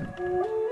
happening.